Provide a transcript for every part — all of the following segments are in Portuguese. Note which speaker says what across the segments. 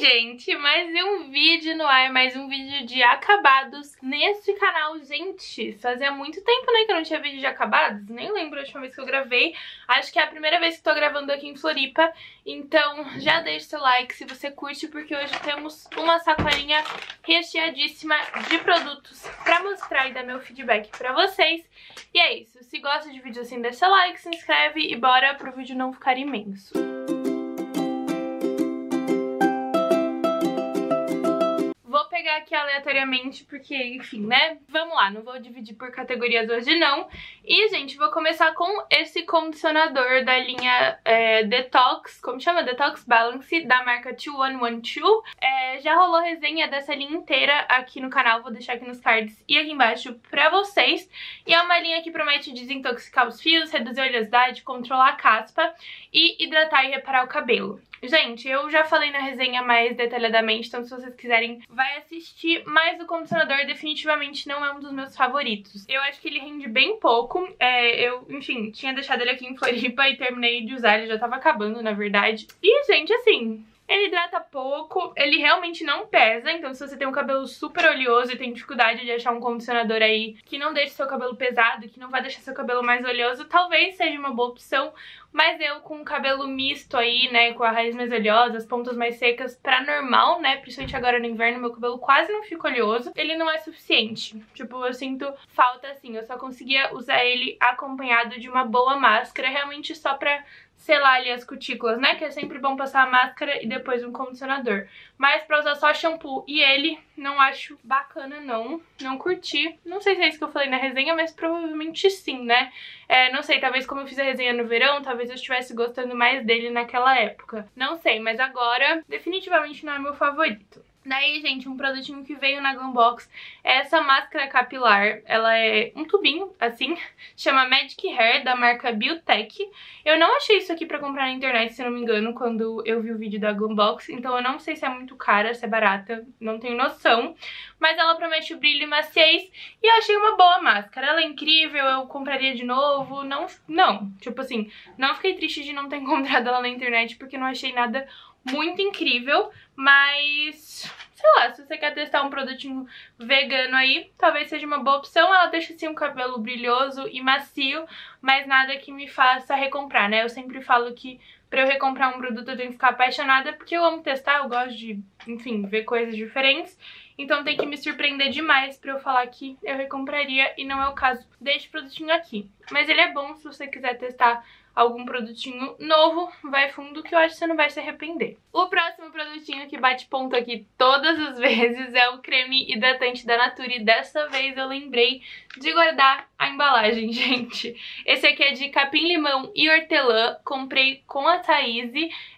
Speaker 1: gente, mais um vídeo no ar, mais um vídeo de acabados nesse canal, gente. Fazia muito tempo, né, que eu não tinha vídeo de acabados, nem lembro a última vez que eu gravei. Acho que é a primeira vez que tô gravando aqui em Floripa, então já deixa seu like se você curte, porque hoje temos uma sacolinha recheadíssima de produtos pra mostrar e dar meu feedback pra vocês. E é isso, se gosta de vídeo assim, deixa like, se inscreve e bora pro vídeo não ficar imenso. Pegar aqui aleatoriamente, porque, enfim, né? Vamos lá, não vou dividir por categorias hoje, não. E, gente, vou começar com esse condicionador da linha é, Detox, como chama? Detox Balance, da marca 2112. É, já rolou resenha dessa linha inteira aqui no canal, vou deixar aqui nos cards e aqui embaixo pra vocês. E é uma linha que promete desintoxicar os fios, reduzir a oleosidade, controlar a caspa e hidratar e reparar o cabelo. Gente, eu já falei na resenha mais detalhadamente, então se vocês quiserem, vai assistir. Mas o condicionador definitivamente não é um dos meus favoritos. Eu acho que ele rende bem pouco. É, eu, enfim, tinha deixado ele aqui em Floripa e terminei de usar, ele já tava acabando, na verdade. E, gente, assim, ele hidrata pouco, ele realmente não pesa, então se você tem um cabelo super oleoso e tem dificuldade de achar um condicionador aí que não deixe seu cabelo pesado, que não vai deixar seu cabelo mais oleoso, talvez seja uma boa opção. Mas eu com o cabelo misto aí, né, com a raiz mais oleosa, as pontas mais secas, pra normal, né, principalmente agora no inverno, meu cabelo quase não fica oleoso, ele não é suficiente. Tipo, eu sinto falta assim, eu só conseguia usar ele acompanhado de uma boa máscara, realmente só pra selar ali as cutículas, né? Que é sempre bom passar a máscara e depois um condicionador. Mas pra usar só shampoo e ele, não acho bacana não, não curti. Não sei se é isso que eu falei na resenha, mas provavelmente sim, né? É, não sei, talvez como eu fiz a resenha no verão, talvez eu estivesse gostando mais dele naquela época. Não sei, mas agora definitivamente não é meu favorito. Daí, gente, um produtinho que veio na Glambox é essa máscara capilar. Ela é um tubinho, assim, chama Magic Hair, da marca Biotech. Eu não achei isso aqui pra comprar na internet, se não me engano, quando eu vi o vídeo da Glambox. Então eu não sei se é muito cara, se é barata, não tenho noção. Mas ela promete brilho e maciez e eu achei uma boa máscara. Ela é incrível, eu compraria de novo. Não, não, tipo assim, não fiquei triste de não ter encontrado ela na internet porque não achei nada muito incrível, mas sei lá, se você quer testar um produtinho vegano aí, talvez seja uma boa opção. Ela deixa assim um cabelo brilhoso e macio, mas nada que me faça recomprar, né? Eu sempre falo que pra eu recomprar um produto eu tenho que ficar apaixonada, porque eu amo testar, eu gosto de, enfim, ver coisas diferentes. Então tem que me surpreender demais pra eu falar que eu recompraria e não é o caso deste produtinho aqui. Mas ele é bom se você quiser testar algum produtinho novo, vai fundo que eu acho que você não vai se arrepender. O próximo produtinho que bate ponto aqui todas as vezes é o creme hidratante da Natura e dessa vez eu lembrei de guardar a embalagem, gente. Esse aqui é de capim-limão e hortelã, comprei com a Thaís.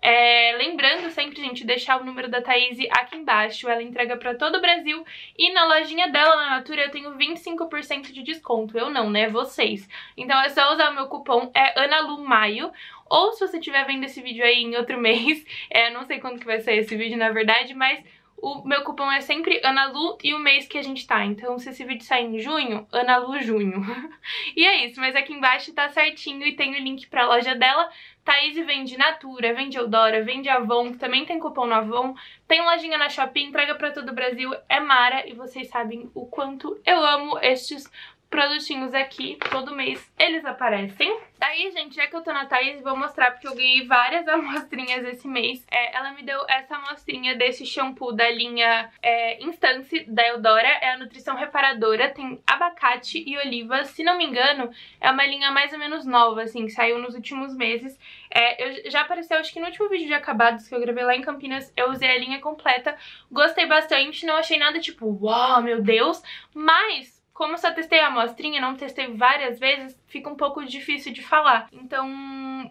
Speaker 1: É, lembrando sempre, gente, deixar o número da Thaís aqui embaixo, ela entrega pra todo o Brasil e na lojinha dela na Natura eu tenho 25% de desconto, eu não, né, vocês. Então é só usar o meu cupom, é ANALUMAIO, ou se você estiver vendo esse vídeo aí em outro mês, é, não sei quando que vai sair esse vídeo na verdade, mas o meu cupom é sempre ANALU e o mês que a gente tá. Então, se esse vídeo sair em junho, ANALU junho. e é isso, mas aqui embaixo tá certinho e tem o link pra loja dela. Thaís vende Natura, vende Eudora, vende Avon, também tem cupom no Avon. Tem lojinha na Shopee, entrega pra todo o Brasil, é Mara. E vocês sabem o quanto eu amo estes produtinhos aqui, todo mês eles aparecem. Daí, gente, já que eu tô na Thaís, vou mostrar porque eu ganhei várias amostrinhas esse mês. É, ela me deu essa amostrinha desse shampoo da linha é, Instance da Eudora, é a Nutrição Reparadora, tem abacate e oliva. Se não me engano, é uma linha mais ou menos nova, assim, que saiu nos últimos meses. É, eu, já apareceu, acho que no último vídeo de acabados que eu gravei lá em Campinas, eu usei a linha completa. Gostei bastante, não achei nada tipo, uau, meu Deus, mas como só testei a amostrinha, não testei várias vezes, fica um pouco difícil de falar. Então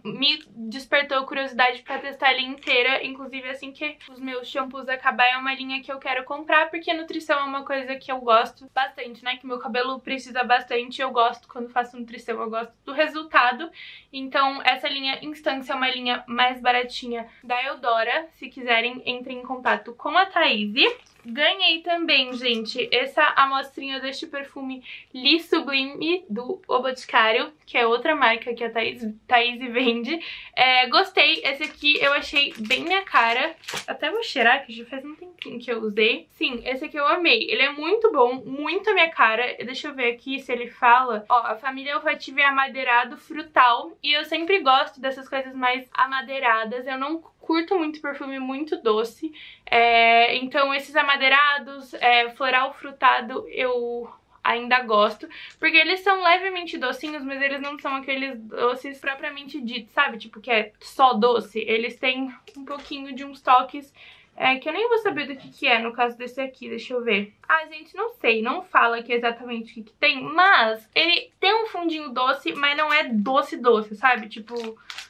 Speaker 1: me despertou curiosidade pra testar a linha inteira, inclusive assim que os meus shampoos acabar é uma linha que eu quero comprar, porque nutrição é uma coisa que eu gosto bastante, né? Que meu cabelo precisa bastante, eu gosto quando faço nutrição, eu gosto do resultado. Então essa linha Instância é uma linha mais baratinha da Eudora, se quiserem entrem em contato com a Thaís. Ganhei também, gente, essa amostrinha deste perfume Li Sublime do O Boticário, que é outra marca que a Thaís, Thaís vende. É, gostei, esse aqui eu achei bem minha cara. Até vou cheirar, que já faz um tempinho que eu usei. Sim, esse aqui eu amei. Ele é muito bom, muito a minha cara. Deixa eu ver aqui se ele fala. Ó, a família olfativa é amadeirado frutal. E eu sempre gosto dessas coisas mais amadeiradas. Eu não curto muito perfume muito doce. É, então esses amadeirados, é, floral frutado, eu ainda gosto, porque eles são levemente docinhos, mas eles não são aqueles doces propriamente ditos, sabe? Tipo, que é só doce. Eles têm um pouquinho de uns toques é, que eu nem vou saber do que que é no caso desse aqui, deixa eu ver. Ah, gente, não sei, não fala aqui exatamente o que que tem, mas ele tem um fundinho doce, mas não é doce-doce, sabe? Tipo,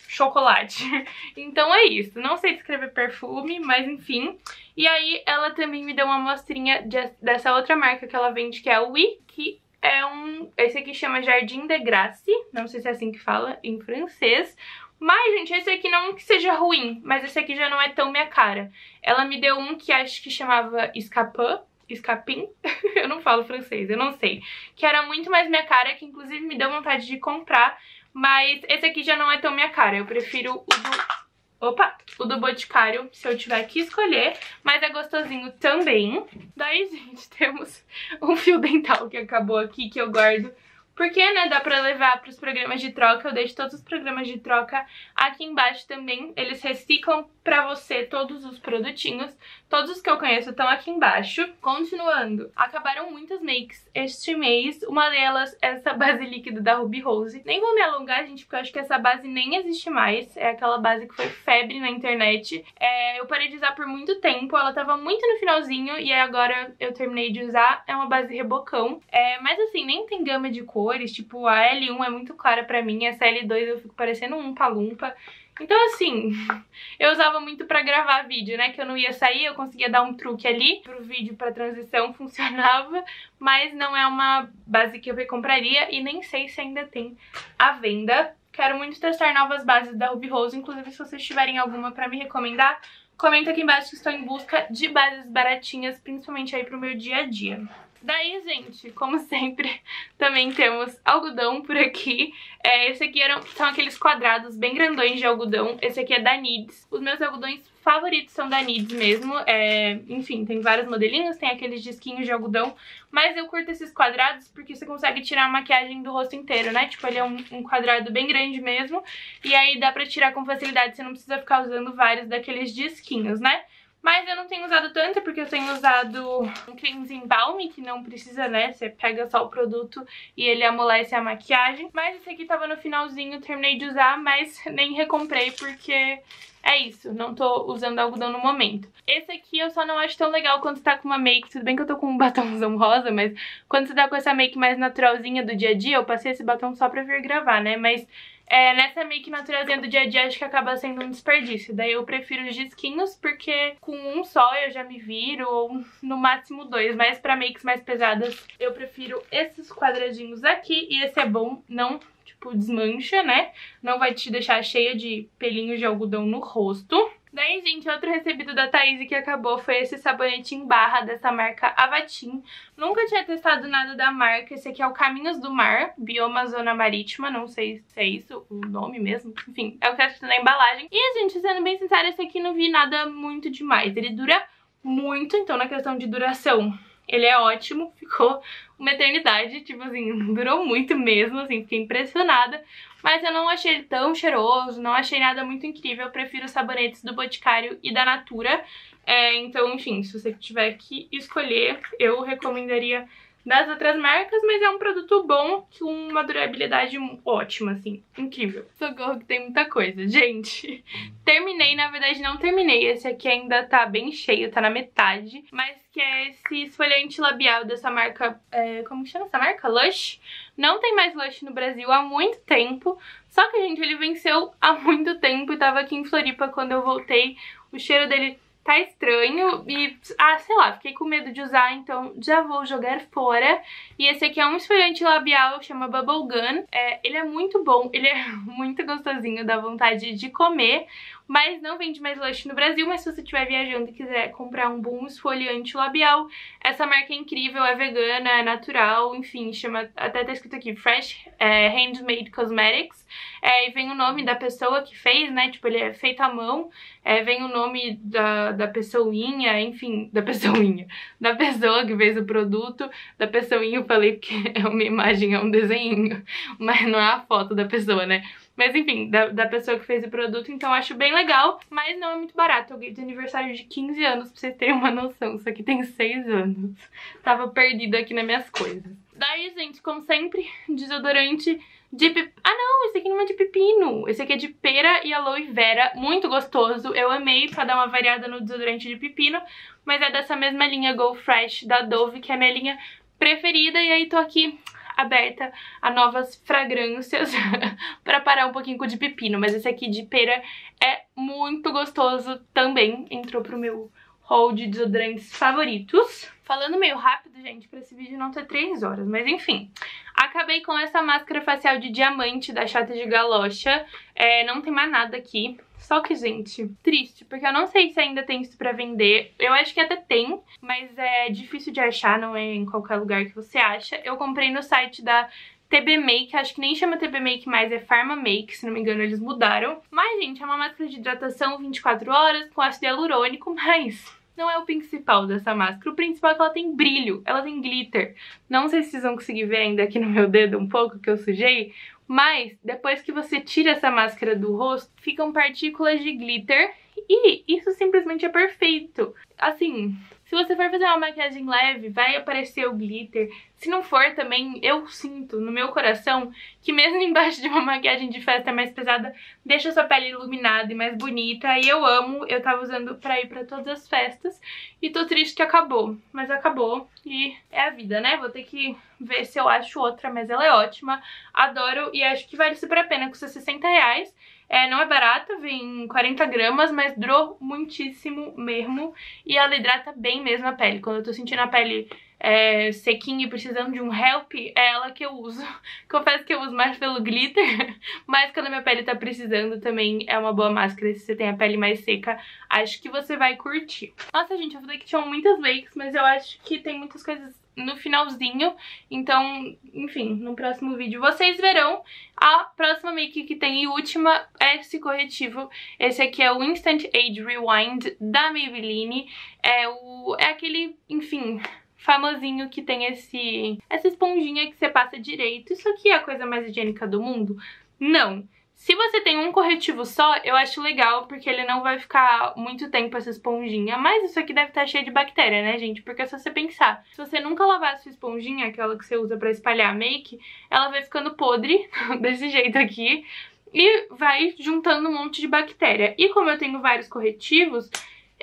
Speaker 1: chocolate. Então é isso, não sei descrever perfume, mas enfim. E aí ela também me deu uma amostrinha de, dessa outra marca que ela vende, que é a Oui, que é um... Esse aqui chama Jardim de Grace, não sei se é assim que fala em francês. Mas, gente, esse aqui não que seja ruim, mas esse aqui já não é tão minha cara. Ela me deu um que acho que chamava Escapin, Escapim, eu não falo francês, eu não sei. Que era muito mais minha cara, que inclusive me deu vontade de comprar, mas esse aqui já não é tão minha cara. Eu prefiro o do... Opa! O do Boticário, se eu tiver que escolher, mas é gostosinho também. Daí, gente, temos um fio dental que acabou aqui, que eu guardo porque, né, dá pra levar pros programas de troca, eu deixo todos os programas de troca aqui embaixo também. Eles reciclam pra você todos os produtinhos. Todos os que eu conheço estão aqui embaixo. Continuando, acabaram muitas makes este mês. Uma delas é essa base líquida da Ruby Rose. Nem vou me alongar, gente, porque eu acho que essa base nem existe mais. É aquela base que foi febre na internet. É, eu parei de usar por muito tempo, ela tava muito no finalzinho e agora eu terminei de usar. É uma base rebocão. É, mas assim, nem tem gama de cor cores, tipo, a L1 é muito clara pra mim, essa L2 eu fico parecendo um palumpa. Então, assim, eu usava muito pra gravar vídeo, né? Que eu não ia sair, eu conseguia dar um truque ali pro vídeo, pra transição, funcionava. Mas não é uma base que eu recompraria e nem sei se ainda tem à venda. Quero muito testar novas bases da Ruby Rose, inclusive se vocês tiverem alguma pra me recomendar, comenta aqui embaixo que estou em busca de bases baratinhas, principalmente aí pro meu dia a dia. Daí, gente, como sempre, também temos algodão por aqui. É, esse aqui eram, são aqueles quadrados bem grandões de algodão. Esse aqui é da Needs. Os meus algodões favoritos são da Needs mesmo. É, enfim, tem vários modelinhos, tem aqueles disquinhos de algodão. Mas eu curto esses quadrados porque você consegue tirar a maquiagem do rosto inteiro, né? Tipo, ele é um, um quadrado bem grande mesmo. E aí dá pra tirar com facilidade, você não precisa ficar usando vários daqueles disquinhos, né? Mas eu não tenho usado tanto, porque eu tenho usado um cleansing balm, que não precisa, né? Você pega só o produto e ele amolece a maquiagem. Mas esse aqui tava no finalzinho, terminei de usar, mas nem recomprei, porque é isso, não tô usando algodão no momento. Esse aqui eu só não acho tão legal quando você tá com uma make, tudo bem que eu tô com um batomzão rosa, mas quando você tá com essa make mais naturalzinha do dia a dia, eu passei esse batom só pra vir gravar, né? Mas é, nessa make naturalzinha do dia a dia acho que acaba sendo um desperdício. Daí eu prefiro os disquinhos porque com um só eu já me viro, ou no máximo dois. Mas pra makes mais pesadas eu prefiro esses quadradinhos aqui. E esse é bom, não tipo desmancha, né? Não vai te deixar cheia de pelinhos de algodão no rosto. Daí, gente, outro recebido da Thaís que acabou foi esse sabonete em barra dessa marca Avatim. Nunca tinha testado nada da marca. Esse aqui é o Caminhos do Mar, Bioma Zona Marítima. Não sei se é isso o nome mesmo. Enfim, é o que tá escrito na embalagem. E, gente, sendo bem sincera, esse aqui não vi nada muito demais. Ele dura muito, então na questão de duração ele é ótimo, ficou uma eternidade, tipo assim, durou muito mesmo, assim, fiquei impressionada. Mas eu não achei ele tão cheiroso, não achei nada muito incrível, eu prefiro os sabonetes do Boticário e da Natura. É, então, enfim, se você tiver que escolher, eu recomendaria das outras marcas, mas é um produto bom, com uma durabilidade ótima, assim, incrível. Socorro que tem muita coisa. Gente, terminei, na verdade não terminei, esse aqui ainda tá bem cheio, tá na metade, mas que é esse esfoliante labial dessa marca, é, como que chama essa marca? Lush. Não tem mais Lush no Brasil há muito tempo, só que, gente, ele venceu há muito tempo e tava aqui em Floripa quando eu voltei. O cheiro dele tá estranho e, ah, sei lá, fiquei com medo de usar, então já vou jogar fora. E esse aqui é um esfoliante labial, chama Bubble Gun. É, ele é muito bom, ele é muito gostosinho, dá vontade de comer, mas não vende mais Lush no Brasil, mas se você estiver viajando e quiser comprar um bom esfoliante labial, essa marca é incrível, é vegana, é natural, enfim, chama, até tá escrito aqui, Fresh é, Handmade Cosmetics. É, e vem o nome da pessoa que fez, né, tipo, ele é feito à mão, é, vem o nome da, da pessoinha, enfim, da pessoinha, da pessoa que fez o produto, da pessoinha eu falei porque é uma imagem, é um desenho, mas não é a foto da pessoa, né, mas enfim, da, da pessoa que fez o produto, então acho bem legal, mas não é muito barato. Eu ganhei de aniversário de 15 anos, pra vocês terem uma noção. Isso aqui tem 6 anos. Tava perdido aqui nas minhas coisas. Daí, gente, como sempre, desodorante de pep... Ah, não, esse aqui não é de pepino. Esse aqui é de pera e aloe vera, muito gostoso. Eu amei pra dar uma variada no desodorante de pepino, mas é dessa mesma linha Go Fresh da Dove, que é a minha linha preferida. E aí tô aqui aberta a novas fragrâncias para parar um pouquinho com o de pepino, mas esse aqui de pera é muito gostoso também, entrou pro meu haul de desodorantes favoritos. Falando meio rápido, gente, pra esse vídeo não ter 3 horas, mas enfim. Acabei com essa máscara facial de diamante da Chata de Galocha. É, não tem mais nada aqui. Só que, gente, triste, porque eu não sei se ainda tem isso pra vender. Eu acho que até tem, mas é difícil de achar, não é em qualquer lugar que você acha. Eu comprei no site da TB Make, acho que nem chama TB Make mais, é Pharma Make, se não me engano eles mudaram. Mas, gente, é uma máscara de hidratação 24 horas com ácido hialurônico, mas não é o principal dessa máscara. O principal é que ela tem brilho, ela tem glitter. Não sei se vocês vão conseguir ver ainda aqui no meu dedo um pouco que eu sujei, mas depois que você tira essa máscara do rosto, ficam partículas de glitter e isso simplesmente é perfeito. Assim, se você for fazer uma maquiagem leve, vai aparecer o glitter. Se não for também, eu sinto no meu coração que mesmo embaixo de uma maquiagem de festa mais pesada, deixa sua pele iluminada e mais bonita. E eu amo, eu tava usando pra ir pra todas as festas. E tô triste que acabou, mas acabou e é a vida, né? Vou ter que ver se eu acho outra, mas ela é ótima. Adoro e acho que vale super a pena, custa 60 reais. É, não é barata, vem 40 gramas, mas durou muitíssimo mesmo. E ela hidrata bem mesmo a pele. Quando eu tô sentindo a pele é, sequinha e precisando de um help, é ela que eu uso. Confesso que eu uso mais pelo glitter, mas quando a minha pele tá precisando também é uma boa máscara. Se você tem a pele mais seca, acho que você vai curtir. Nossa, gente, eu falei que tinham muitas makes, mas eu acho que tem muitas coisas no finalzinho. Então, enfim, no próximo vídeo vocês verão. A próxima make que tem e última é esse corretivo. Esse aqui é o Instant Age Rewind da Maybelline. É, o, é aquele, enfim, famosinho que tem esse essa esponjinha que você passa direito. Isso aqui é a coisa mais higiênica do mundo? Não. Se você tem um corretivo só, eu acho legal, porque ele não vai ficar muito tempo essa esponjinha. Mas isso aqui deve estar cheio de bactéria, né, gente? Porque se você pensar, se você nunca lavar a sua esponjinha, aquela que você usa pra espalhar make, ela vai ficando podre, desse jeito aqui, e vai juntando um monte de bactéria. E como eu tenho vários corretivos,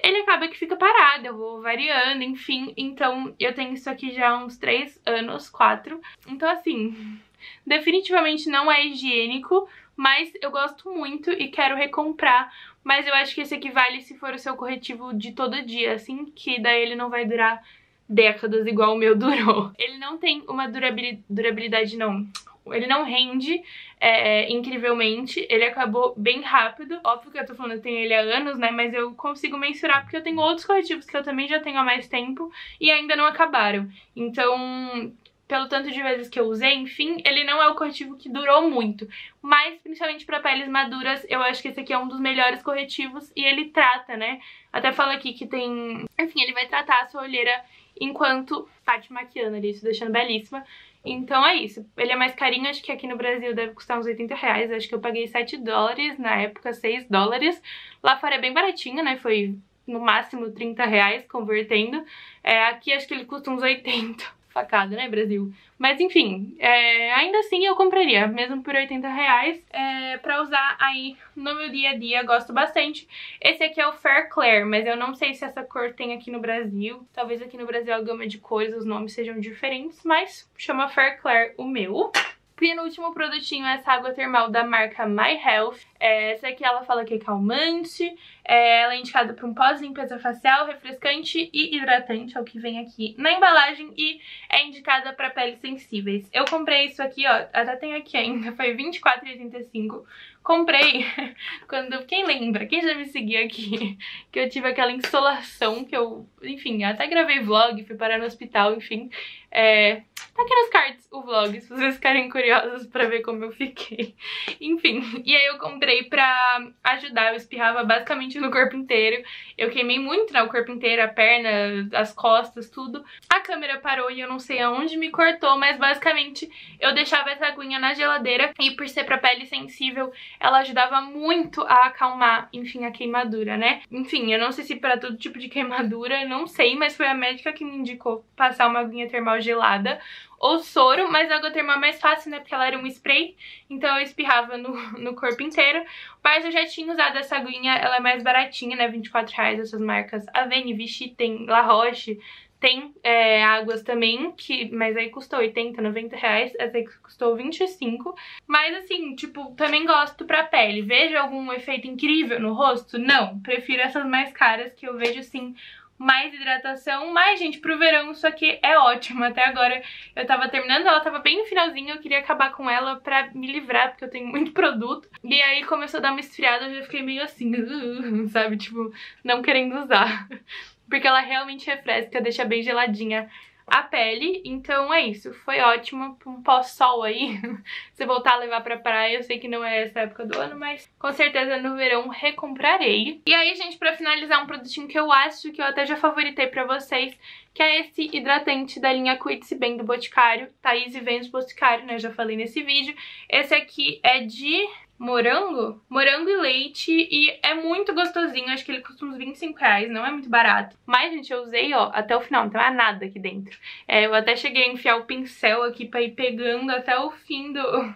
Speaker 1: ele acaba que fica parado, eu vou variando, enfim. Então, eu tenho isso aqui já há uns 3 anos, 4. Então, assim, definitivamente não é higiênico, mas eu gosto muito e quero recomprar. Mas eu acho que esse aqui vale se for o seu corretivo de todo dia, assim, que daí ele não vai durar décadas igual o meu durou. Ele não tem uma durabilidade, durabilidade não, ele não rende é, incrivelmente, ele acabou bem rápido. Óbvio que eu tô falando eu tenho ele há anos, né, mas eu consigo mensurar porque eu tenho outros corretivos que eu também já tenho há mais tempo e ainda não acabaram. Então, pelo tanto de vezes que eu usei, enfim, ele não é o corretivo que durou muito. Mas, principalmente para peles maduras, eu acho que esse aqui é um dos melhores corretivos e ele trata, né? Até fala aqui que tem... Enfim, ele vai tratar a sua olheira enquanto tá te maquiando ali, isso deixando belíssima. Então é isso. Ele é mais carinho, acho que aqui no Brasil deve custar uns 80 reais. Acho que eu paguei 7 dólares, na época 6 dólares. Lá fora é bem baratinho, né? Foi no máximo 30 reais convertendo. É, aqui acho que ele custa uns 80 facada, né, Brasil? Mas enfim, é, ainda assim eu compraria, mesmo por 80 reais, é, pra usar aí no meu dia a dia, gosto bastante. Esse aqui é o Fair Clair, mas eu não sei se essa cor tem aqui no Brasil. Talvez aqui no Brasil a gama de cores, os nomes sejam diferentes, mas chama Fair Clair o meu. Penúltimo produtinho é essa água termal da marca My Health. É, essa aqui ela fala que é calmante, é, ela é indicada para um pós-limpeza facial, refrescante e hidratante, é o que vem aqui na embalagem, e é indicada para peles sensíveis. Eu comprei isso aqui, ó, até tenho aqui ainda, foi R$24,85 comprei quando, quem lembra, quem já me seguia aqui, que eu tive aquela insolação que eu, enfim, até gravei vlog, fui parar no hospital, enfim, é, tá aqui nos cards o vlog, se vocês ficarem curiosos pra ver como eu fiquei. Enfim, e aí eu comprei pra ajudar, eu espirrava basicamente no corpo inteiro, eu queimei muito né, o corpo inteiro, a perna, as costas, tudo. A câmera parou e eu não sei aonde me cortou, mas basicamente eu deixava essa aguinha na geladeira e por ser pra pele sensível, ela ajudava muito a acalmar, enfim, a queimadura, né? Enfim, eu não sei se pra todo tipo de queimadura, não sei, mas foi a médica que me indicou passar uma aguinha termal gelada ou soro, mas a água termal é mais fácil, né, porque ela era um spray, então eu espirrava no, no corpo inteiro, mas eu já tinha usado essa aguinha, ela é mais baratinha, né, 24 reais, essas marcas Avene, Vichy, tem La Roche, tem é, águas também, que, mas aí custou 80, 90 reais, essa aí custou 25. Mas assim, tipo, também gosto pra pele. Vejo algum efeito incrível no rosto? Não, prefiro essas mais caras, que eu vejo, assim, mais hidratação. Mas, gente, pro verão isso aqui é ótimo. Até agora eu tava terminando, ela tava bem no finalzinho, eu queria acabar com ela pra me livrar, porque eu tenho muito produto. E aí começou a dar uma esfriada, eu já fiquei meio assim, sabe? Tipo, não querendo usar. Porque ela realmente refresca, deixa bem geladinha a pele. Então é isso, foi ótimo, um pós-sol aí, se voltar a levar pra praia, eu sei que não é essa época do ano, mas com certeza no verão recomprarei. E aí, gente, pra finalizar um produtinho que eu acho que eu até já favoritei pra vocês, que é esse hidratante da linha Cuide-se Bem do Boticário, Thaís e Vênus Boticário, né, já falei nesse vídeo. Esse aqui é de morango, morango e leite e é muito gostosinho, acho que ele custa uns 25 reais, não é muito barato. Mas, gente, eu usei, ó, até o final, não tem mais nada aqui dentro. É, eu até cheguei a enfiar o pincel aqui pra ir pegando até o fim do,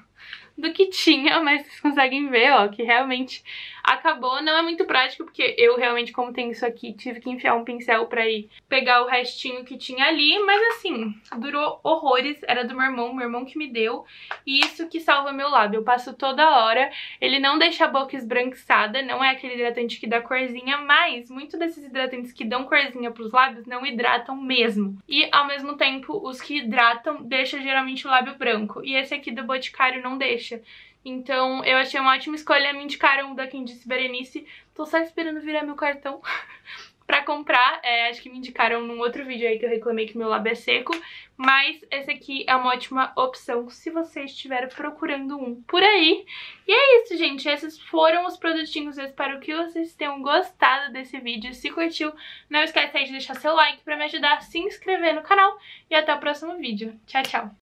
Speaker 1: do que tinha, mas vocês conseguem ver, ó, que realmente acabou. Não é muito prático, porque eu realmente, como tem isso aqui, tive que enfiar um pincel pra ir pegar o restinho que tinha ali, mas assim, durou horrores, era do meu irmão, meu irmão que me deu, e isso que salva meu lábio. Eu passo toda hora, ele não deixa a boca esbranquiçada, não é aquele hidratante que dá corzinha, mas muitos desses hidratantes que dão corzinha pros lábios não hidratam mesmo. E, ao mesmo tempo, os que hidratam deixam geralmente o lábio branco, e esse aqui do Boticário não deixa. Então eu achei uma ótima escolha, me indicaram da Quem Disse Berenice. Tô só esperando virar meu cartão pra comprar. É, acho que me indicaram num outro vídeo aí que eu reclamei que meu lábio é seco. Mas esse aqui é uma ótima opção se você estiver procurando um por aí. E é isso, gente. Esses foram os produtinhos. Eu espero que vocês tenham gostado desse vídeo. Se curtiu, não esquece aí de deixar seu like pra me ajudar a se inscrever no canal. E até o próximo vídeo. Tchau, tchau.